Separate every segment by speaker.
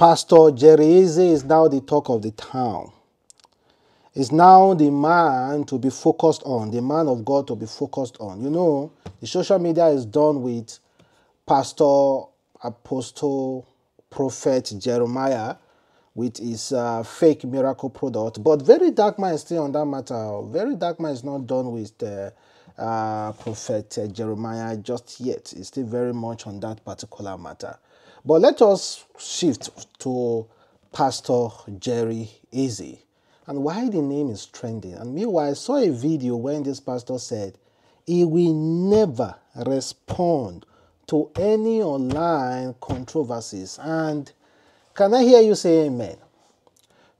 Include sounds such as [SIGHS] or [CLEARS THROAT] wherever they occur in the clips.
Speaker 1: Pastor Jerry Eze is now the talk of the town. Is now the man to be focused on, the man of God to be focused on. You know, the social media is done with Pastor, Apostle, Prophet Jeremiah with his uh, fake miracle product. But very dark man is still on that matter. Very dark man is not done with uh, uh, Prophet Jeremiah just yet. It's still very much on that particular matter. But let us shift to Pastor Jerry Eze and why the name is trending. And meanwhile, I saw a video when this pastor said he will never respond to any online controversies. And can I hear you say amen?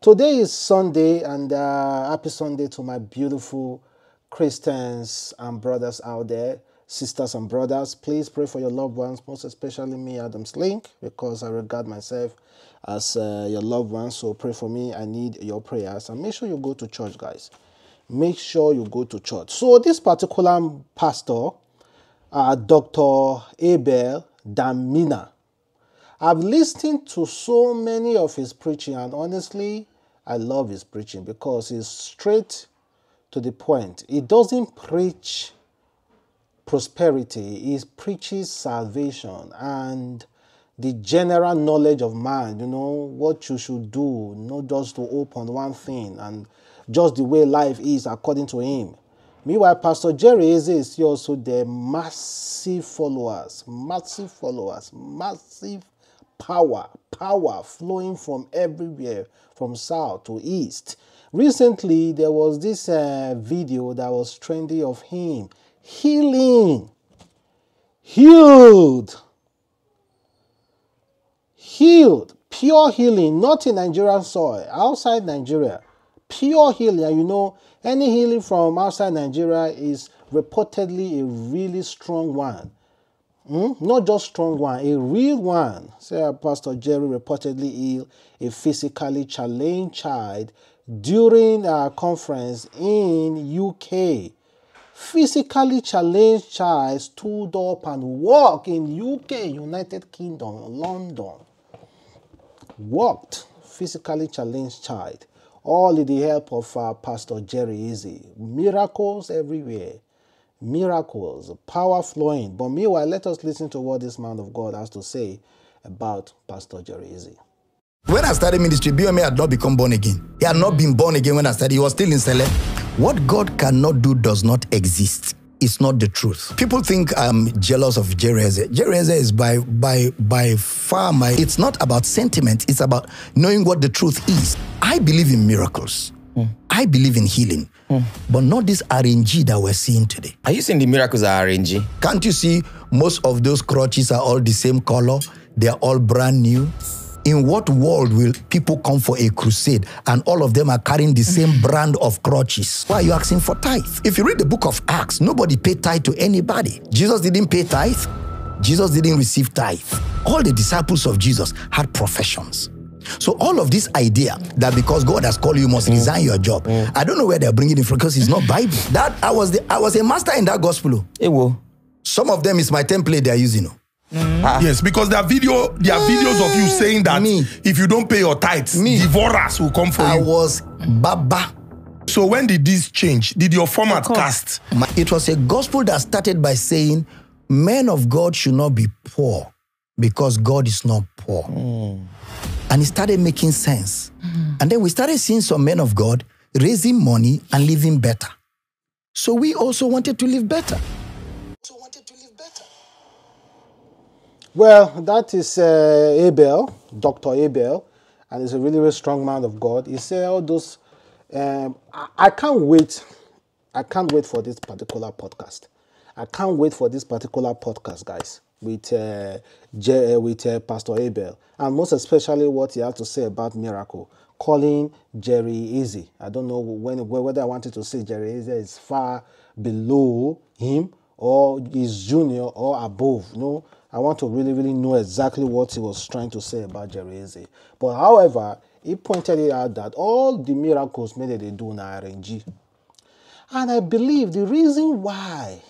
Speaker 1: Today is Sunday, and uh, happy Sunday to my beautiful Christians and brothers out there, sisters and brothers. Please pray for your loved ones, most especially me, Adams Link, because I regard myself as uh, your loved one. So pray for me. I need your prayers. And make sure you go to church, guys. Make sure you go to church. So this particular pastor, uh, Dr. Abel Damina, I've listened to so many of his preaching, and honestly, I love his preaching because he's straight to the point. He doesn't preach prosperity, he preaches salvation and the general knowledge of man, you know, what you should do, not just to open one thing and just the way life is according to him. Meanwhile, Pastor Jerry Eze is also the massive followers, massive followers, massive power, power flowing from everywhere, from south to east. Recently, there was this uh, video that was trendy of him healing, healed healed, pure healing, not in Nigerian soil, outside Nigeria. Pure healing. And you know, any healing from outside Nigeria is reportedly a really strong one. Mm? Not just strong one, a real one. Say Pastor Jerry reportedly healed a physically challenged child during a conference in UK. Physically challenged child stood up and walked in UK, United Kingdom, London walked physically challenged child, all with the help of uh, Pastor Jerry Eze. Miracles everywhere. Miracles, power flowing. But meanwhile, let us listen to what this man of God has to say about Pastor Jerry Eze.
Speaker 2: When I started ministry, BMA had not become born again. He had not been born again when I started. He was still in Sele. What God cannot do does not exist It's not the truth. People think I'm jealous of Jerry Eze. Jereze is by by by far my it's not about sentiment, it's about knowing what the truth is. I believe in miracles. Mm. I believe in healing. Mm. But not this RNG that we're seeing today.
Speaker 3: Are you saying the miracles are RNG?
Speaker 2: Can't you see most of those crutches are all the same color? They're all brand new in what world will people come for a crusade and all of them are carrying the same [SIGHS] brand of crutches? Why are you asking for tithe? If you read the book of Acts, nobody paid tithe to anybody. Jesus didn't pay tithe. Jesus didn't receive tithe. All the disciples of Jesus had professions. So all of this idea that because God has called you, you must mm. resign your job. Mm. I don't know where they're bringing it from because it's not [LAUGHS] Bible. That I was the, I was a master in that gospel.
Speaker 3: It will.
Speaker 2: Some of them is my template they're using.
Speaker 4: Mm. Yes, because there are video, there are videos of you saying that me. if you don't pay your tithes, me. divorce will come for
Speaker 2: I
Speaker 4: you.
Speaker 2: I was Baba.
Speaker 4: So when did this change? Did your format cast?
Speaker 2: It was a gospel that started by saying, men of God should not be poor because God is not poor. Mm. And it started making sense. Mm. And then we started seeing some men of God raising money and living better. So we also wanted to live better.
Speaker 1: Well, that is uh, Abel, Dr. Abel, and he's a really, really strong man of God. He said all those. Um, I, I, can't wait. I can't wait for this particular podcast. I can't wait for this particular podcast, guys, with uh, J, uh, with uh, Pastor Abel, and most especially what he has to say about miracle. Calling Jerry Eze. I don't know when whether I wanted to say Jerry Eze is far below him or is junior or above. You No, I want to really, really know exactly what he was trying to say about Jerry Eze. But however, he pointed it out that all the miracles made they do in RNG. And I believe the reason why,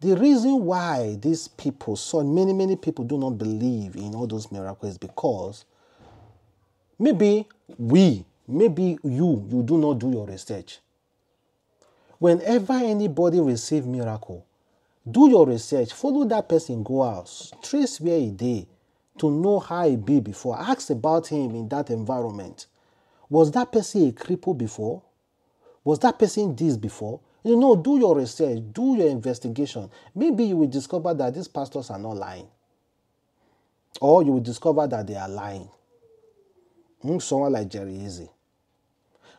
Speaker 1: the reason why these people, so many, many people do not believe in all those miracles because maybe we, maybe you, you do not do your research. Whenever anybody receive miracle, do your research, follow that person, go out, trace where he did to know how he be before. Ask about him in that environment. Was that person a cripple before? Was that person this before? You know, do your research, do your investigation. Maybe you will discover that these pastors are not lying. Or you will discover that they are lying. Mm, someone like Jerry Eze.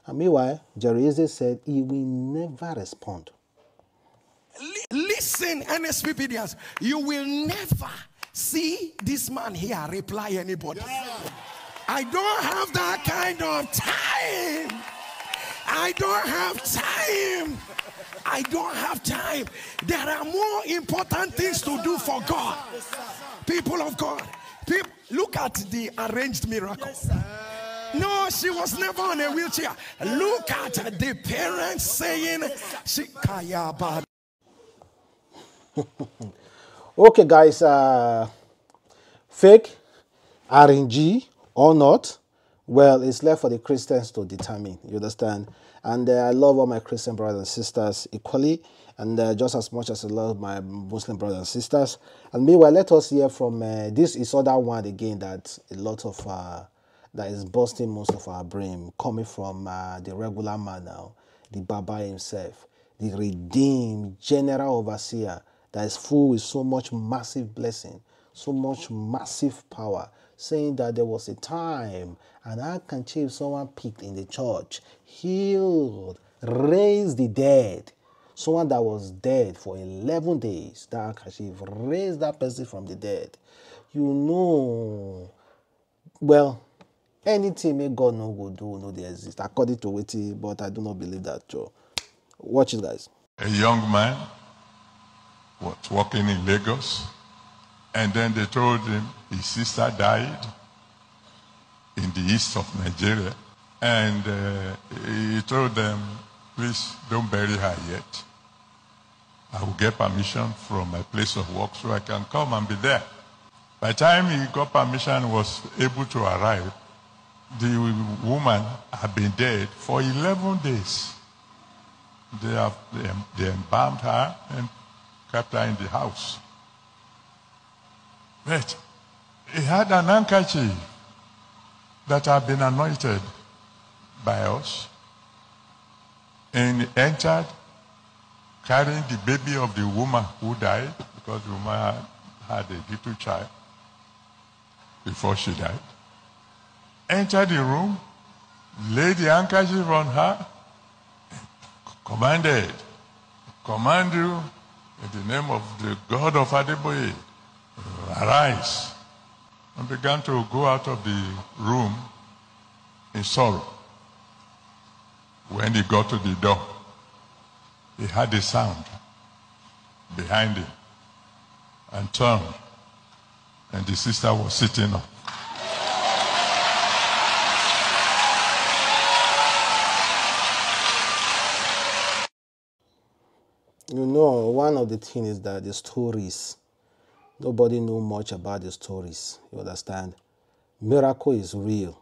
Speaker 1: And meanwhile, Jerry Eze said he will never respond.
Speaker 5: Listen, NSPPDians, you will never see this man here reply anybody. Yeah. I don't have that kind of time. I don't have time. I don't have time. There are more important things to do for God. People of God, people, look at the arranged miracle. No, she was never on a wheelchair. Look at the parents saying, she, [LAUGHS]
Speaker 1: okay, guys, uh, fake, RNG, or not, well, it's left for the Christians to determine. You understand? And uh, I love all my Christian brothers and sisters equally, and uh, just as much as I love my Muslim brothers and sisters. And meanwhile, let us hear from uh, this is other one again that a lot of uh, that is busting most of our brain coming from uh, the regular man now, the Baba himself, the redeemed general overseer that is full with so much massive blessing, so much massive power saying that there was a time an handkerchief someone picked in the church healed, raised the dead. Someone that was dead for 11 days, that handkerchief raised that person from the dead. You know, well, anything may God no go do, no they exist, according to Witty, but I do not believe that, Joe. Watch it, guys.
Speaker 6: A young man was working in Lagos and then they told him his sister died in the east of Nigeria. And uh, he told them, please don't bury her yet. I will get permission from my place of work so I can come and be there. By the time he got permission was able to arrive, the woman had been dead for 11 days. They, have, they, they embalmed her and kept her in the house. But he had an handkerchief that had been anointed by us. And entered carrying the baby of the woman who died because the woman had, had a little child before she died. Entered the room, laid the handkerchief on her, commanded, command you in the name of the God of Adeboye arise, and began to go out of the room in sorrow. When he got to the door, he heard a sound behind him and turned, and the sister was sitting up.
Speaker 1: You know, one of the things is that the stories Nobody know much about the stories. You understand? Miracle is real.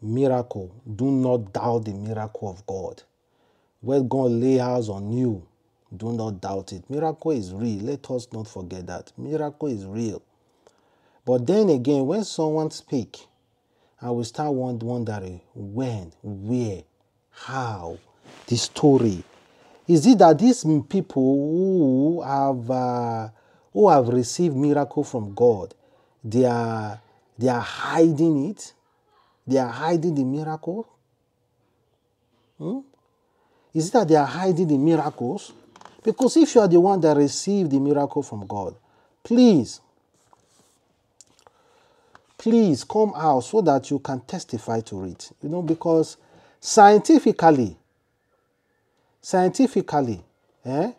Speaker 1: Miracle. Do not doubt the miracle of God. When God lay hands on you, do not doubt it. Miracle is real. Let us not forget that. Miracle is real. But then again, when someone speak, I will start wondering when, where, how, the story. Is it that these people who have uh, who have received miracle from God, they are, they are hiding it. They are hiding the miracle. Hmm? Is it that they are hiding the miracles? Because if you are the one that received the miracle from God, please, please come out so that you can testify to it. You know, because scientifically, scientifically, eh,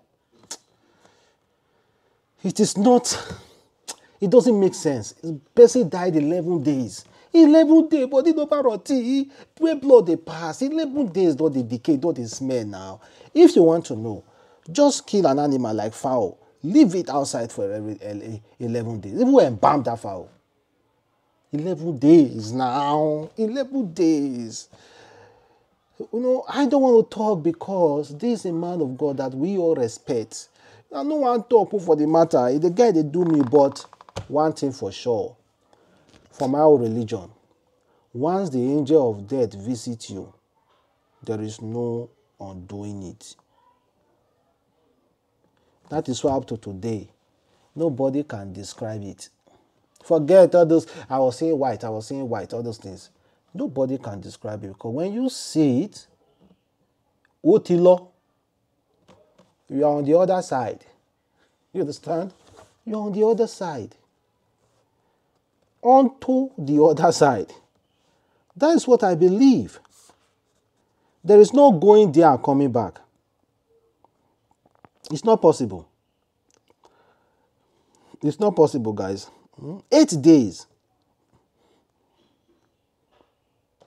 Speaker 1: it is not, it doesn't make sense. Person died 11 days. 11 days, body no paroti, where blood they pass. 11 days, don't they decay, don't they smell now. If you want to know, just kill an animal like fowl. Leave it outside for every 11 days. Even embalm that fowl. 11 days now. 11 days. You know, I don't want to talk because this is a man of God that we all respect. I want to talk for the matter. The guy they do me, but one thing for sure, from our religion, once the angel of death visits you, there is no undoing it. That is why up to today, nobody can describe it. Forget all those, I was saying white, I was saying white, all those things. Nobody can describe it because when you see it, Otilo, you are on the other side. You understand? You're on the other side. Onto the other side. That is what I believe. There is no going there and coming back. It's not possible. It's not possible, guys. Hmm? Eight days.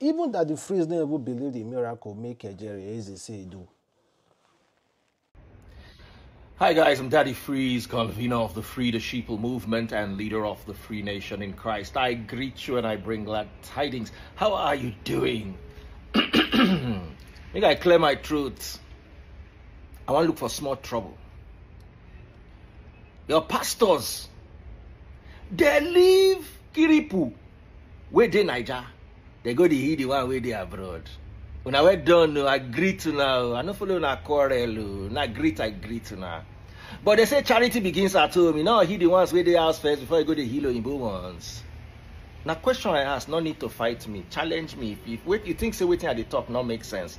Speaker 1: Even that the freeze never believe the miracle make a Jerry as they say do.
Speaker 7: Hi guys, I'm Daddy Freeze, convener of the Free the Sheeple movement and leader of the Free Nation in Christ. I greet you and I bring glad tidings. How are you doing? [CLEARS THROAT] Make I clear my truth. I want to look for small trouble. Your pastors, they leave Kiripu, where they Niger. They go to hear the one where they abroad. When I went down, I greet now. I don't follow na quarrel. Oh. Na greet, I greet now. But they say charity begins at home. You know, he the ones where they house first before you go to heal in ones. Now, question I ask, no need to fight me. Challenge me. If, if wait, you think say waiting at the top not make sense,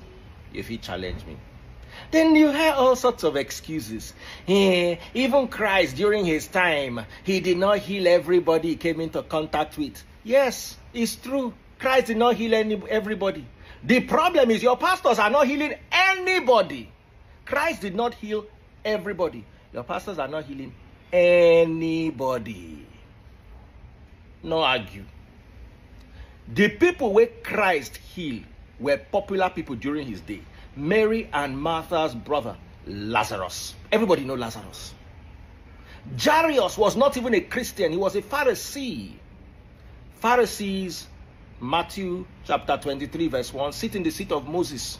Speaker 7: if he challenge me. Then you hear all sorts of excuses. He, even Christ, during his time, he did not heal everybody he came into contact with. Yes, it's true. Christ did not heal any, everybody. The problem is your pastors are not healing anybody. Christ did not heal everybody. Your pastors are not healing anybody. No argue. The people where Christ healed were popular people during his day. Mary and Martha's brother, Lazarus. Everybody know Lazarus. Jairus was not even a Christian, he was a Pharisee. Pharisees, Matthew chapter 23, verse 1, sit in the seat of Moses.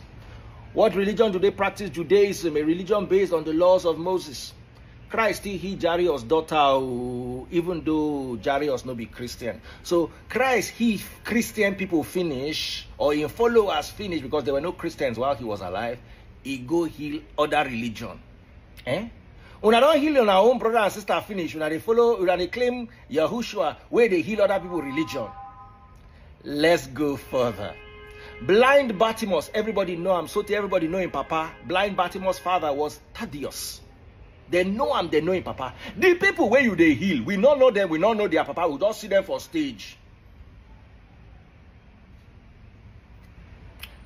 Speaker 7: What religion do they practice? Judaism, a religion based on the laws of Moses. Christ he Jairus' daughter, oh, even though Jairus no be Christian. So Christ he Christian people finish or in followers finish because there were no Christians while he was alive. He go heal other religion. Eh? When I don't heal on our own brother and sister finish, when they follow, when they claim Yahushua, where they heal other people religion. Let's go further. Blind Bartimaeus, everybody know him. So to everybody know him, Papa. Blind Bartimaeus' father was Thaddeus. They know him, they know him, Papa. The people where you they heal, we not know them, we not know their Papa. We don't see them for stage.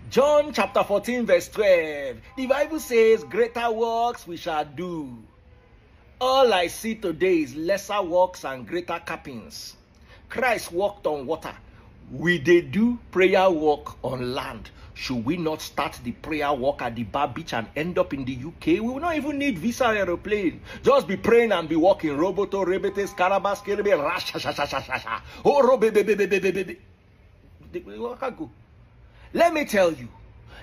Speaker 7: John chapter 14, verse 12. The Bible says, Greater works we shall do. All I see today is lesser works and greater cappings. Christ walked on water we they do prayer work on land. Should we not start the prayer work at the bar beach and end up in the uk we will not even need visa aeroplane. Just be praying and be walking. Roboto rebete scarabas kerebe rasha oh robe let me tell you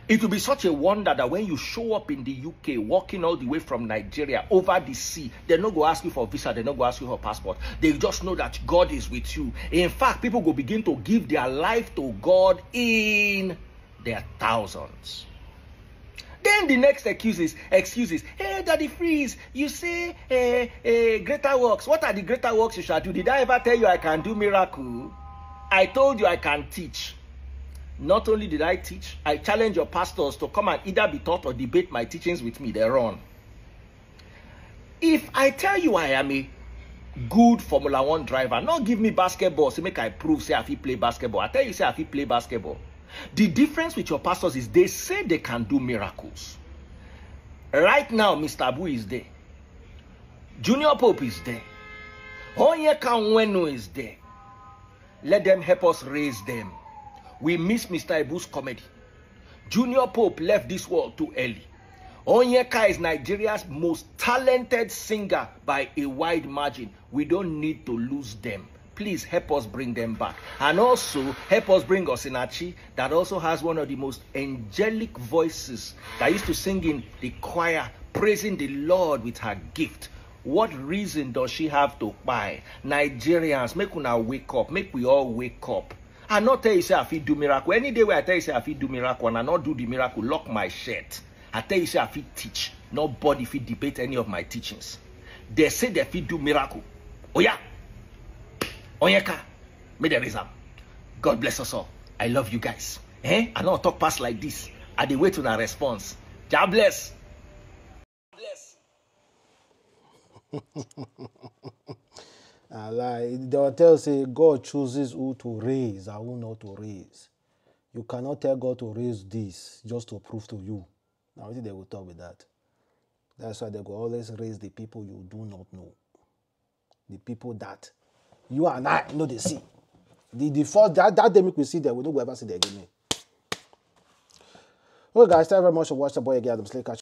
Speaker 7: it will be such a wonder that when you show up in the UK, walking all the way from Nigeria over the sea, they're not going to ask you for visa, they're not going to ask you for passport. They just know that God is with you. In fact, people will begin to give their life to God in their thousands. Then the next excuses, excuses. Hey, Daddy Freeze, you say uh, uh, greater works. What are the greater works you shall do? Did I ever tell you I can do miracle? I told you I can teach. Not only did I teach, I challenge your pastors to come and either be taught or debate my teachings with me. They're. If I tell you I am a good Formula One driver, not give me basketball, so make I prove, say, if he play basketball. I tell you, say, if he play basketball. The difference with your pastors is they say they can do miracles. Right now, Mr. Ibu is there. Junior Pope is there. Onyeka Onwenu is there. Let them help us raise them. We miss Mr. Ibu's comedy. Junior Pope left this world too early. Onyeka is Nigeria's most talented singer by a wide margin. We don't need to lose them. Please help us bring them back. And also help us bring Osinachi, that also has one of the most angelic voices that used to sing in the choir, praising the Lord with her gift. What reason does she have to buy? Nigerians, make una wake up, make we all wake up. I not tell you say I fit do miracle. Any day where I tell you say I fit do miracle and I not do the miracle, lock my shirt. I tell you say I fit teach. Nobody fit debate any of my teachings. They say they fit do miracle. Oh yeah. Onyeka. May there is am. God bless us all. I love you guys. Eh? I don't talk past like this. I dey wait on a response. God bless. God
Speaker 1: Bless. [LAUGHS] Lie. They will tell say God chooses who to raise and who not to raise. You cannot tell God to raise this just to prove to you. Now, they will talk with that? That's why they will always raise the people you do not know. The people that you and I know they see. The, first that, that day make we see them, we don't go ever see them again. Okay, guys, thank you very much for watching the boy again. I'm Slay Catch.